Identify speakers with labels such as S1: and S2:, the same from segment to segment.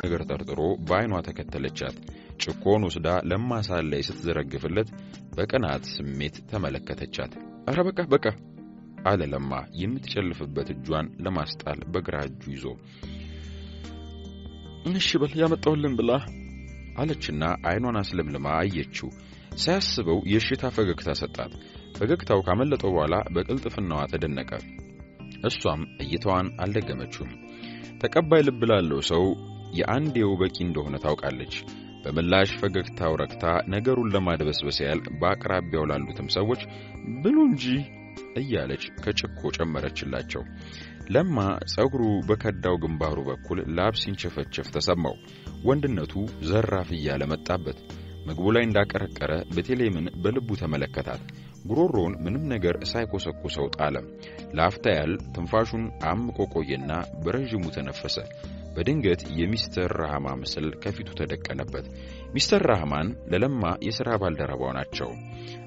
S1: ነገር ጠርጥሮ በዓይኗ ተከተለቻት። ጭኮን ወስዳ ለማሳል ላይ ስትዘረግፍለት በቅናት ስሜት ተመለከተቻት። አረ በቃ በቃ አለ ለማ የምትጨልፍበት እጇን ለማስጣል በግራ እጁ ይዞ።
S2: እሺ በል ያመጣሁልን ብላ
S1: አለችና ዓይኗን አስለምልማ አየችው። ሳያስበው የእሽታ ፈገግታ ሰጣት። ፈገግታው ካመለጠው በኋላ በቅልጥፍናዋ ተደነቀ። እሷም እይታዋን አልደገመችውም። ተቀባይ ልብ ላለው ሰው የአንዴው በቂ እንደሆነ ታውቃለች። በምላሽ ፈገግታው ረክታ ነገሩን ለማድበስበስ ያህል በአቅራቢያው ላሉትም ሰዎች ብሉ እንጂ እያለች ከጭኮ ጨመረችላቸው። ለማ ጸጉሩ በከዳው ግንባሩ በኩል ላብ ሲንቸፈቸፍ ተሰማው። ወንድነቱ ዘራፍ እያለ መጣበት። ምግቡ ላይ እንዳቀረቀረ ቤተልሔምን በልቡ ተመለከታት። ጉሮሮውን ምንም ነገር ሳይኮሰኩሰው ጣለ። ለአፍታ ያህል ትንፋሹን አምቆ ቆየና በረዥሙ ተነፈሰ። በድንገት የሚስተር ራህማ ምስል ከፊቱ ተደቀነበት። ሚስተር ራህማን ለለማ የሥራ ባልደረባው ናቸው።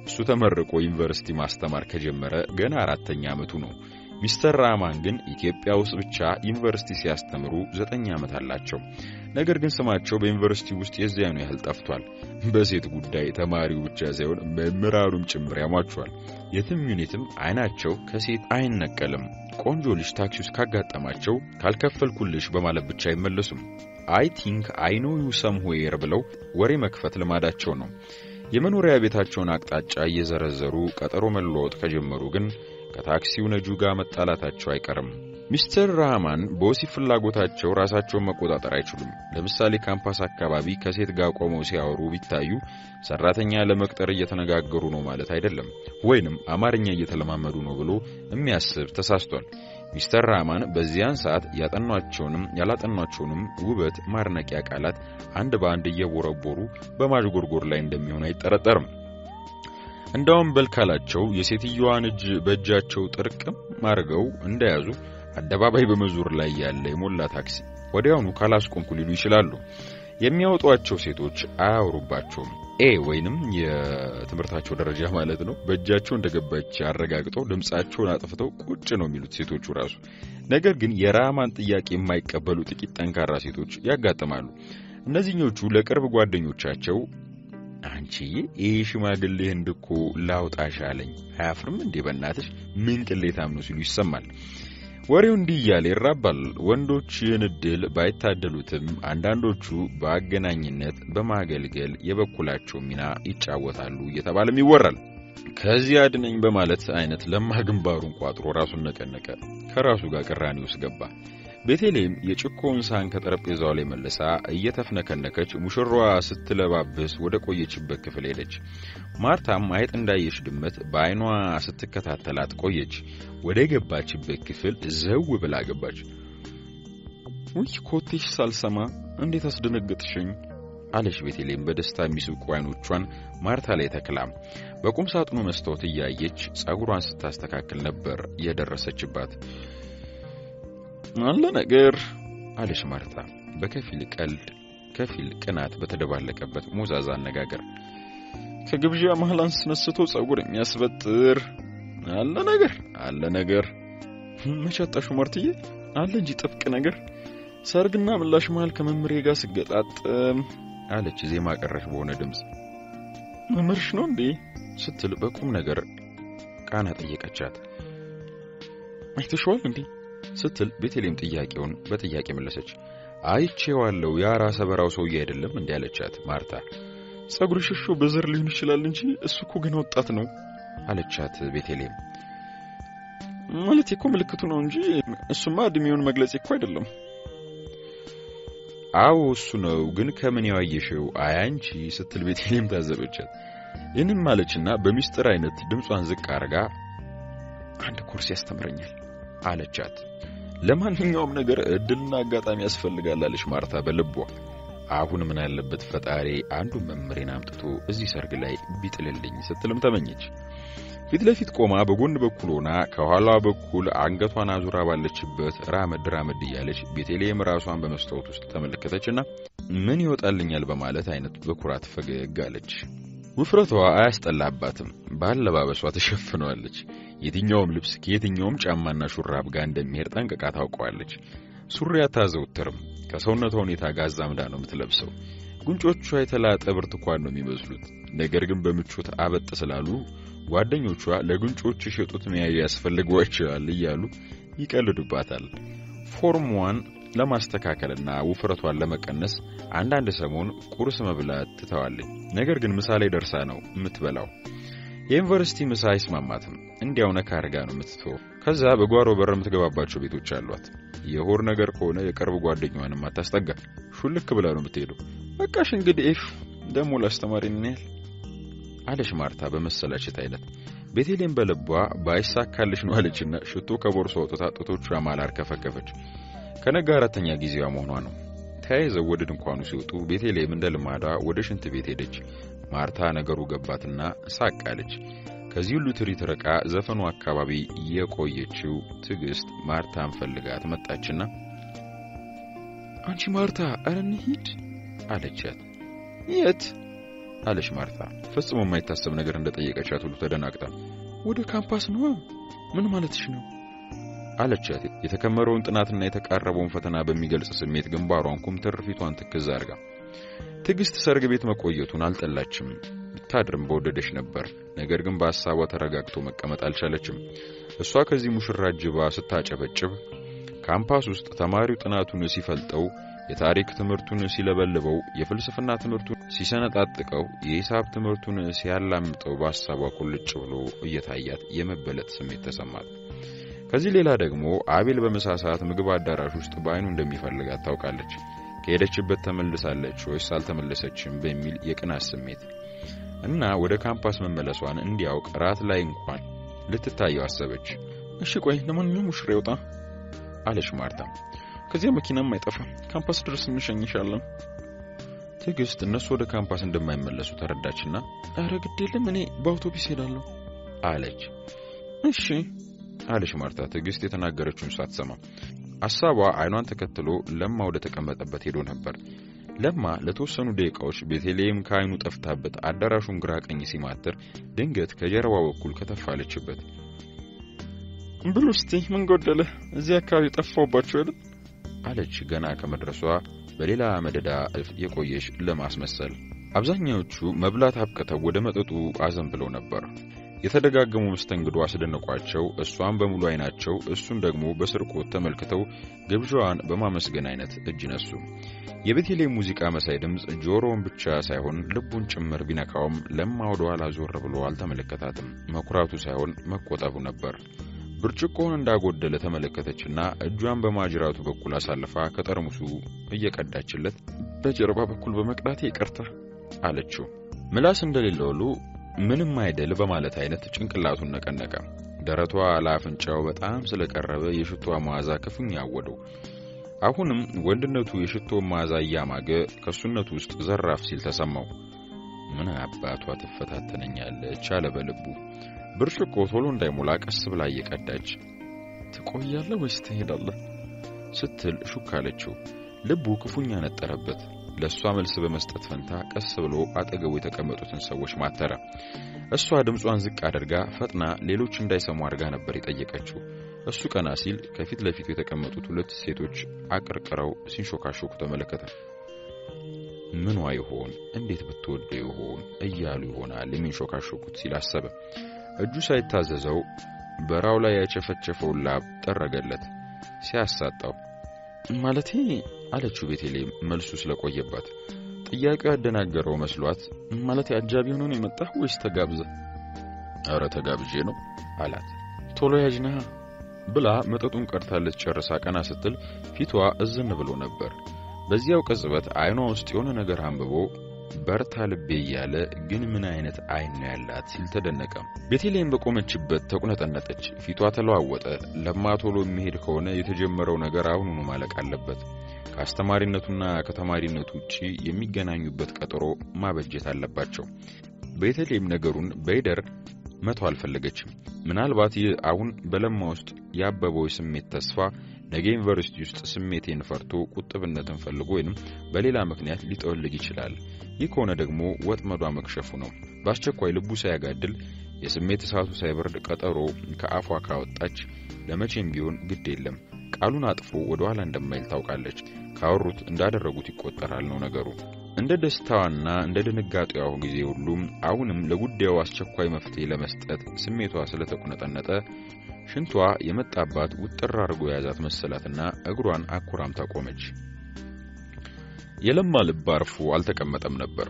S1: እሱ ተመርቆ ዩኒቨርሲቲ ማስተማር ከጀመረ ገና አራተኛ ዓመቱ ነው። ሚስተር ራህማን ግን ኢትዮጵያ ውስጥ ብቻ ዩኒቨርሲቲ ሲያስተምሩ ዘጠኝ ዓመት አላቸው። ነገር ግን ስማቸው በዩኒቨርሲቲ ውስጥ የዚያኑ ያህል ጠፍቷል። በሴት ጉዳይ ተማሪው ብቻ ሳይሆን መምህራኑም ጭምር ያሟቸዋል። የትም ዩኒትም አይናቸው ከሴት አይነቀልም። ቆንጆ ልጅ ታክሲ ውስጥ ካጋጠማቸው ካልከፈልኩልሽ በማለት ብቻ አይመለሱም። I think I know you somewhere ብለው ወሬ መክፈት ልማዳቸው ነው። የመኖሪያ ቤታቸውን አቅጣጫ እየዘረዘሩ ቀጠሮ መለዋወጥ ከጀመሩ ግን ከታክሲው ነጂ ጋር መጣላታቸው አይቀርም። ሚስተር ራህማን በወሲብ ፍላጎታቸው ራሳቸውን መቆጣጠር አይችሉም። ለምሳሌ ካምፓስ አካባቢ ከሴት ጋር ቆመው ሲያወሩ ቢታዩ ሰራተኛ ለመቅጠር እየተነጋገሩ ነው ማለት አይደለም፣ ወይንም አማርኛ እየተለማመዱ ነው ብሎ የሚያስብ ተሳስቷል። ሚስተር ራህማን በዚያን ሰዓት ያጠኗቸውንም ያላጠኗቸውንም ውበት ማድነቂያ ቃላት አንድ በአንድ እየቦረቦሩ በማዥጎርጎር ላይ እንደሚሆን አይጠረጠርም። እንዳውም በልካላቸው የሴትየዋን እጅ በእጃቸው ጥርቅም አድርገው እንደያዙ አደባባይ በመዞር ላይ ያለ የሞላ ታክሲ ወዲያውኑ ካላስቆምኩ ሊሉ ይችላሉ። የሚያወጧቸው ሴቶች አያወሩባቸውም። ኤ ወይንም የትምህርታቸው ደረጃ ማለት ነው። በእጃቸው እንደገባች አረጋግጠው ድምፃቸውን አጥፍተው ቁጭ ነው የሚሉት ሴቶቹ ራሱ። ነገር ግን የራህማን ጥያቄ የማይቀበሉ ጥቂት ጠንካራ ሴቶች ያጋጥማሉ። እነዚህኞቹ ለቅርብ ጓደኞቻቸው አንቺዬ ይህ ሽማግሌ ህንድ እኮ ላውጣሽ አለኝ አያፍርም እንዴ በእናትሽ ምን ቅሌታም ነው ሲሉ ይሰማል። ወሬው እንዲህ እያለ ይራባል። ወንዶች ይህን ዕድል ባይታደሉትም አንዳንዶቹ በአገናኝነት በማገልገል የበኩላቸው ሚና ይጫወታሉ እየተባለም ይወራል። ከዚህ አድነኝ በማለት አይነት ለማ ግንባሩን ቋጥሮ ራሱን ነቀነቀ። ከራሱ ጋር ቅራኔ ውስጥ ገባ። ቤተልሔም የጭኮውን ሳህን ከጠረጴዛው ላይ መልሳ እየተፍነከነከች ሙሽራዋ ስትለባብስ ወደ ቆየችበት ክፍል ሄደች። ማርታም አይጥ እንዳየች ድመት በዓይኗ ስትከታተላት ቆየች። ወደ ገባችበት ክፍል ዘው ብላ ገባች።
S2: ውይ ኮቴሽ ሳልሰማ እንዴት አስደነገጥሽኝ!
S1: አለች ቤተልሔም በደስታ የሚስቁ አይኖቿን ማርታ ላይ ተክላ። በቁም ሳጥኑ መስታወት እያየች ጸጉሯን ስታስተካክል ነበር የደረሰችባት።
S2: አለ ነገር
S1: አለች ማርታ በከፊል ቀልድ ከፊል ቅናት በተደባለቀበት ሞዛዛ አነጋገር።
S2: ከግብዣ መሀል አንስነስቶ ጸጉር የሚያስበጥር አለ ነገር አለ ነገር። አጣሽው ማርትዬ? አለ እንጂ ጥብቅ ነገር። ሰርግና ምላሽ መሀል ከመምሬ ጋር ስገጣጥም
S1: አለች ዜማ ቀረሽ በሆነ ድምፅ።
S2: መምህርሽ ነው እንዴ
S1: ስትል በቁም ነገር ቃና ጠየቀቻት።
S2: አይተሽዋል እንዴ
S1: ስትል ቤተልሔም ጥያቄውን በጥያቄ መለሰች። አይቼዋለሁ ያ ራሰ በራው ሰውዬ አይደለም እንዴ አለቻት ማርታ።
S2: ጸጉርሽ እሾ በዘር ሊሆን ይችላል እንጂ እሱ እኮ ገና ወጣት ነው
S1: አለቻት ቤተልሔም።
S2: ማለት እኮ ምልክቱ ነው እንጂ እሱማ እድሜውን መግለጽ እኮ አይደለም።
S1: አዎ እሱ ነው፣ ግን ከምን ያዋየሽው አያንቺ ስትል ቤተልሔም ታዘበቻት። ይህንም ማለችና በሚስጥር አይነት ድምጿን ዝቅ አርጋ አንድ ኮርስ ያስተምረኛል አለቻት።
S2: ለማንኛውም ነገር እድልና አጋጣሚ ያስፈልጋል አለች ማርታ በልቧ።
S1: አሁን ምን ያለበት ፈጣሪ አንዱ መምሬን አምጥቶ እዚህ ሰርግ ላይ ቢጥልልኝ ስትልም ተመኘች። ፊት ለፊት ቆማ በጎን በኩል ሆና ከኋላ በኩል አንገቷን አዙራ ባለችበት ራመድ ራመድ እያለች ቤተልሔም ራሷን በመስታወት ውስጥ ተመለከተችና ምን ይወጣልኛል በማለት አይነት በኩራት ፈገግ አለች። ውፍረቷ አያስጠላባትም። በአለባበሷ ተሸፍነዋለች። የትኛውም ልብስ ከየትኛውም ጫማና ሹራብ ጋር እንደሚሄድ ጠንቅቃ ታውቀዋለች። ሱሪ አታዘውትርም። ከሰውነቷ ሁኔታ ጋር አዛምዳ ነው የምትለብሰው። ጉንጮቿ የተላጠ ብርቱካን ነው የሚመስሉት። ነገር ግን በምቾት አበጥ ስላሉ ጓደኞቿ ለጉንጮችሽ ጡት መያዣ ያስፈልጋቸዋል እያሉ ይቀልዱባታል። ፎርሟን ለማስተካከልና ውፍረቷን ለመቀነስ አንዳንድ ሰሞን ቁርስ መብላት ትተዋለች። ነገር ግን ምሳ ላይ ደርባ ነው የምትበላው። የዩኒቨርሲቲ ምሳ አይስማማትም። እንዲያው ነካ አድርጋ ነው የምትተወው። ከዛ በጓሮ በር የምትገባባቸው ቤቶች አሏት። የሆድ ነገር ከሆነ የቅርብ ጓደኛዋንም አታስጠጋ። ሹልክ ብላ ነው የምትሄደው።
S2: በቃሽ እንግዲህ ኤፍ ደግሞ ላስተማሪ ያህል
S1: አለች ማርታ በመሰላቸት አይነት። ቤቴሌም በልቧ ባይሳካልሽ ነው አለችና ሽቶ ከቦርሷ አውጥታ ጡቶቿ መሃል አርከፈከፈች። ከነጋ አራተኛ ጊዜዋ መሆኗ ነው። ተያይዘው ወደ ድንኳኑ ሲወጡ ቤቴሌም እንደ ልማዷ ወደ ሽንት ቤት ሄደች። ማርታ ነገሩ ገባትና ሳቅ አለች። ከዚህ ሁሉ ትርኢት ርቃ ዘፈኑ አካባቢ የቆየችው ትዕግስት ማርታን ፈልጋት መጣችና
S2: አንቺ ማርታ ኧረ እንሂድ
S1: አለቻት።
S2: የት
S1: አለች ማርታ ፈጽሞ የማይታሰብ ነገር እንደጠየቀቻት ሁሉ ተደናግጣ።
S2: ወደ ካምፓስ ነው። ምን ማለትሽ ነው
S1: አለቻት። የተከመረውን ጥናትና የተቃረበውን ፈተና በሚገልጽ ስሜት ግንባሯን ኩምትር ፊቷን ትክዝ አድርጋ። ትዕግስት ሰርግ ቤት መቆየቱን አልጠላችም። ብታድርም በወደደች ነበር። ነገር ግን በሐሳቧ ተረጋግቶ መቀመጥ አልቻለችም። እሷ ከዚህ ሙሽራ ጅባ ስታጨበጭብ ካምፓስ ውስጥ ተማሪው ጥናቱን ሲፈልጠው የታሪክ ትምህርቱን ሲለበልበው የፍልስፍና ትምህርቱን ሲሰነጣጥቀው የሂሳብ ትምህርቱን ሲያላምጠው በሐሳቧ ቁልጭ ብሎ እየታያት የመበለጥ ስሜት ተሰማት። ከዚህ ሌላ ደግሞ አቤል በምሳ ሰዓት ምግብ አዳራሽ ውስጥ በአይኑ እንደሚፈልጋት ታውቃለች። ከሄደችበት ተመልሳለች ወይስ አልተመለሰችም በሚል የቅናት ስሜት እና ወደ ካምፓስ መመለሷን እንዲያውቅ ራት ላይ እንኳን ልትታየው አሰበች።
S2: እሺ ቆይ ለማንኛውም ሙሽራ ይወጣ
S1: አለች ማርታ።
S2: ከዚያ መኪናም አይጠፋም። ካምፓስ ድረስ እንሸኝሻለን።
S1: ትዕግስት እነሱ ወደ ካምፓስ እንደማይመለሱ ተረዳችና
S2: ኧረ ግድ የለም እኔ በአውቶቡስ ሄዳለሁ
S1: አለች።
S2: እሺ
S1: አለች ማርታ ትዕግስት የተናገረችውን ሳትሰማ። ሐሳቧ አይኗን ተከትሎ ለማ ወደ ተቀመጠበት ሄዶ ነበር። ለማ ለተወሰኑ ደቂቃዎች ቤተልሔም ከአይኑ ጠፍታበት አዳራሹን ግራ ቀኝ ሲማትር ድንገት ከጀርባ በኩል ከተፋለችበት።
S2: ብሉ እስቲ ምን ጎደለ? እዚህ አካባቢ ጠፋውባችሁ አይደል?
S1: አለች ገና ከመድረሷ በሌላ መደዳ የቆየች ለማስመሰል። አብዛኛዎቹ መብላት አብቅተው ወደ መጠጡ አዘንብለው ነበር። የተደጋገሙ መስተንግዶ አስደነቋቸው። እሷን በሙሉ አይናቸው እሱን ደግሞ በስርቆት ተመልክተው ግብዣዋን በማመስገን አይነት እጅ ነሱ። የቤተልሔም ሙዚቃ መሳይ ድምፅ ጆሮውን ብቻ ሳይሆን ልቡን ጭምር ቢነካውም ለማ ወደ ኋላ ዞር ብሎ አልተመለከታትም። መኩራቱ ሳይሆን መቆጠቡ ነበር። ብርጭቆውን እንዳጎደለ ተመለከተችና እጇን በማጅራቱ በኩል አሳልፋ ከጠርሙሱ እየቀዳችለት
S2: በጀርባ በኩል በመቅዳቴ ይቅርታ
S1: አለችው። ምላስ እንደሌለ ሁሉ ምንም አይደል በማለት አይነት ጭንቅላቱን ነቀነቀ። ደረቷ ለአፍንጫው በጣም ስለቀረበ የሽቶ መዓዛ ክፉኛ አወደው። አሁንም ወንድነቱ የሽቶ መዓዛ እያማገ ከሱነቱ ውስጥ ዘራፍ ሲል ተሰማው። ምን አባቷ ትፈታተነኛለች አለ በልቡ። ብርጭቆ ቶሎ እንዳይሞላ ቀስ ብላ እየቀዳች
S2: ትቆያለህ ወይስ ትሄዳለህ
S1: ስትል ሹክ አለችው። ልቡ ክፉኛ ነጠረበት። ለእሷ መልስ በመስጠት ፈንታ ቀስ ብሎ አጠገቡ የተቀመጡትን ሰዎች ማተረ። እሷ ድምጿን ዝቅ አድርጋ ፈጥና ሌሎች እንዳይሰሙ አድርጋ ነበር የጠየቀችው። እሱ ቀና ሲል ከፊት ለፊቱ የተቀመጡት ሁለት ሴቶች አቅርቅረው ሲንሾካሾኩ ተመለከተ። ምኗ ይሆን እንዴት ብትወደው ይሆን እያሉ ይሆናል የሚንሾካሾኩት ሲል አሰበ። እጁ ሳይታዘዘው በራው ላይ ያቸፈቸፈውን ላብ ጠረገለት። ሲያሳጣው
S2: ማለቴ
S1: አለችው ቤተልሔም መልሱ ስለቆየባት። ጥያቄው ያደናገረው መስሏት
S2: ማለቴ አጃቢ ሆኖ ነው የመጣህ ወይስ ተጋብዘ?
S1: ኧረ ተጋብዤ ነው አላት።
S2: ቶሎ ያጅና
S1: ብላ መጠጡን ቀድታለች። ጨርሳ ቀና ስትል ፊቷ እዝን ብሎ ነበር። በዚያው ቅጽበት አይኗ ውስጥ የሆነ ነገር አንብቦ በርታ ልቤ እያለ ግን ምን አይነት አይን ነው ያላት ሲል ተደነቀ። ቤተልሔም በቆመችበት ተቁነጠነጠች። ፊቷ ተለዋወጠ። ለማ ቶሎ የሚሄድ ከሆነ የተጀመረው ነገር አሁኑኑ ማለቅ አለበት። ከአስተማሪነቱና ከተማሪነቱ ውጪ የሚገናኙበት ቀጠሮ ማበጀት አለባቸው። ቤተልሔም ነገሩን በይደር መተው አልፈለገችም። ምናልባት ይህ አሁን በለማ ውስጥ ያበበው የስሜት ተስፋ ነገ ዩኒቨርሲቲ ውስጥ ስሜቴን ፈርቶ ቁጥብነትን ፈልጎ ወይንም በሌላ ምክንያት ሊጠወልግ ይችላል። ይህ ከሆነ ደግሞ ወጥመዷ መክሸፉ ነው። በአስቸኳይ ልቡ ሳያጋድል የስሜት እሳቱ ሳይበርድ ቀጠሮ ከአፏ ካወጣች ለመቼም ቢሆን ግድ የለም ቃሉን አጥፎ ወደ ኋላ እንደማይል ታውቃለች። ካወሩት እንዳደረጉት ይቆጠራል ነው ነገሩ። እንደ ደስታዋና እንደ ድንጋጤዋ ጊዜ ሁሉም አሁንም ለጉዳዩ አስቸኳይ መፍትሄ ለመስጠት ስሜቷ ስለተቁነጠነጠ ሽንቷ የመጣባት ውጥር አድርጎ የያዛት መሰላትና እግሯን አኩራምታ ቆመች። የለማ ልብ አርፎ አልተቀመጠም ነበር።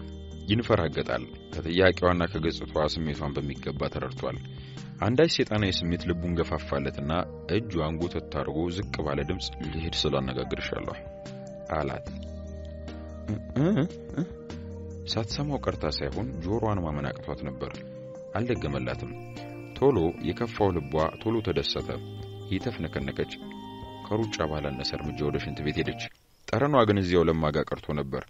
S1: ይንፈራገጣል። ከጥያቄዋና ከገጽታዋ ስሜቷን በሚገባ ተረድቷል። አንዳች ሰይጣናዊ ስሜት ልቡን ገፋፋለትና እጇን ጎተት አድርጎ ዝቅ ባለ ድምፅ ልሄድ ስላነጋግርሻለሁ አላት። ሳትሰማው ቀርታ ሳይሆን ጆሮዋን ማመን አቅቷት ነበር። አልደገመላትም። ቶሎ የከፋው ልቧ ቶሎ ተደሰተ። እየተፍነከነከች ከሩጫ ባላነሰ እርምጃ ወደ ሽንት ቤት ሄደች። ጠረኗ ግን እዚያው ለማጋ ቀርቶ ነበር።